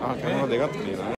아, 경호가 내가 드리나?